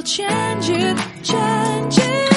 will change it, change it.